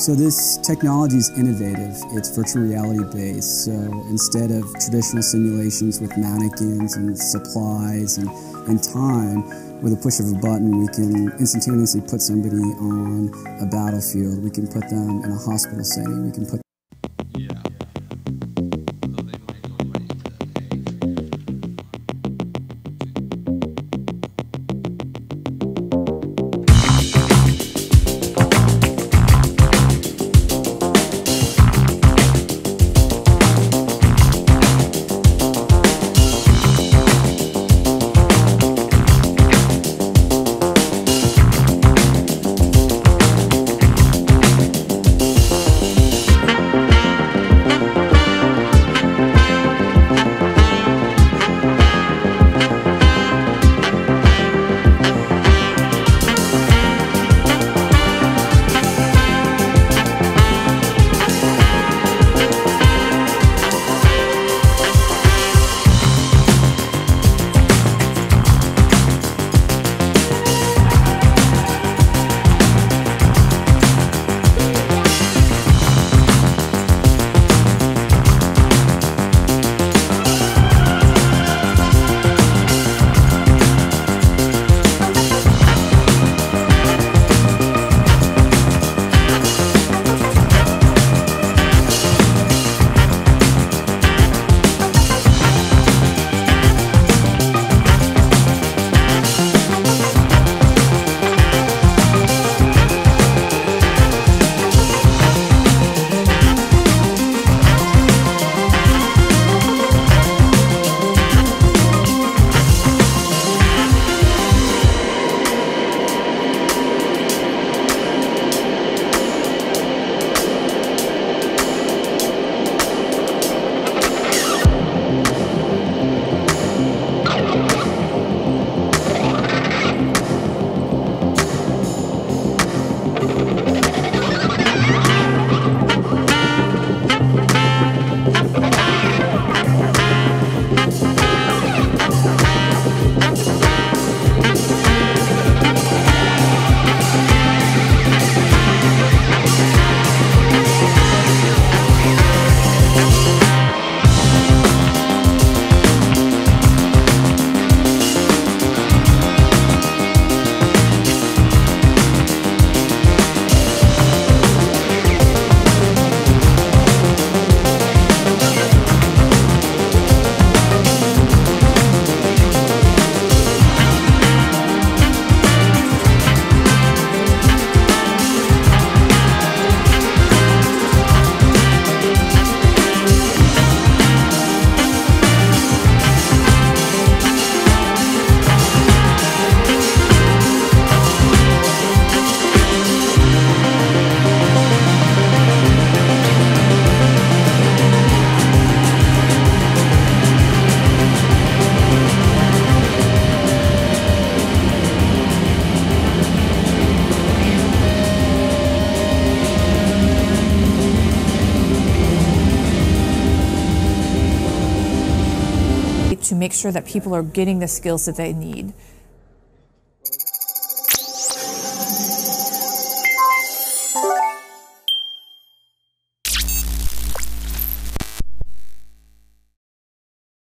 So this technology is innovative. It's virtual reality based. So instead of traditional simulations with mannequins and supplies and, and time, with a push of a button, we can instantaneously put somebody on a battlefield. We can put them in a hospital setting. We can put to make sure that people are getting the skills that they need.